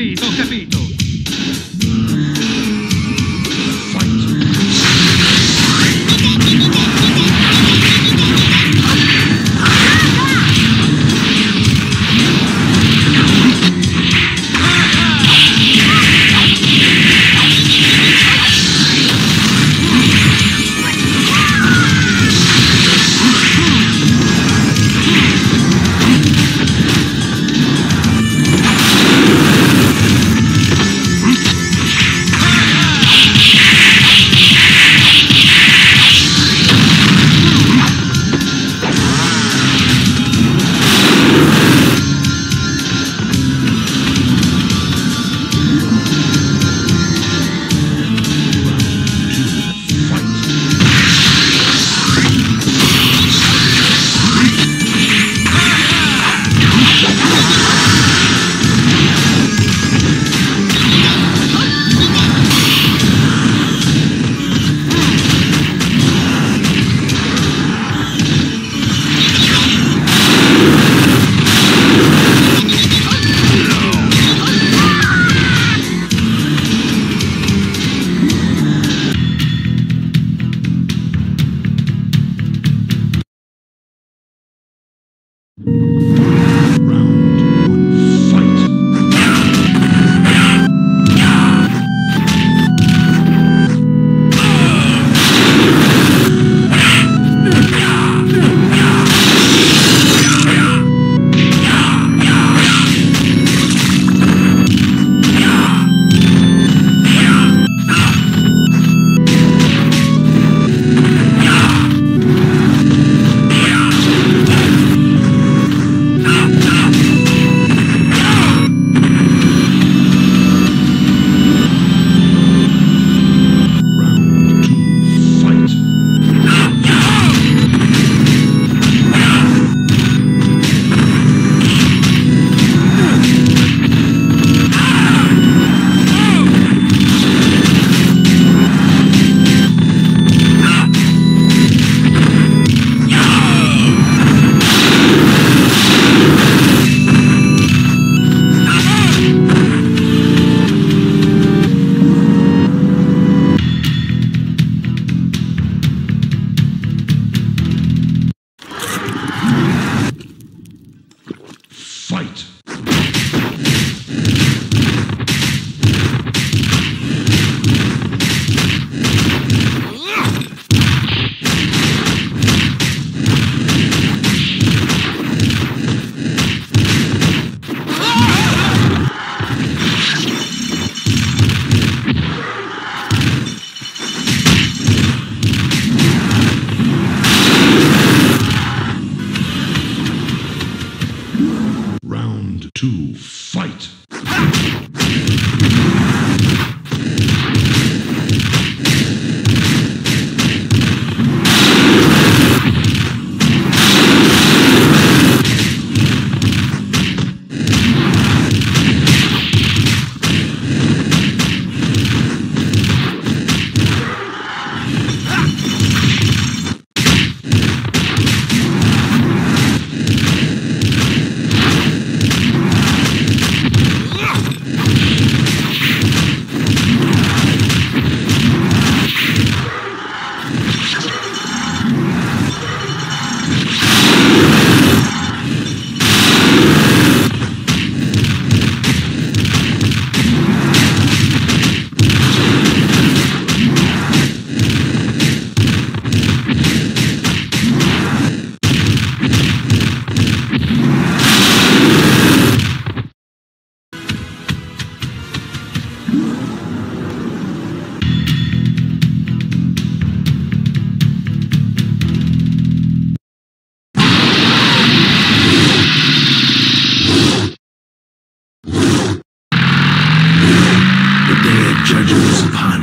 capito, capito. two, fight! Is upon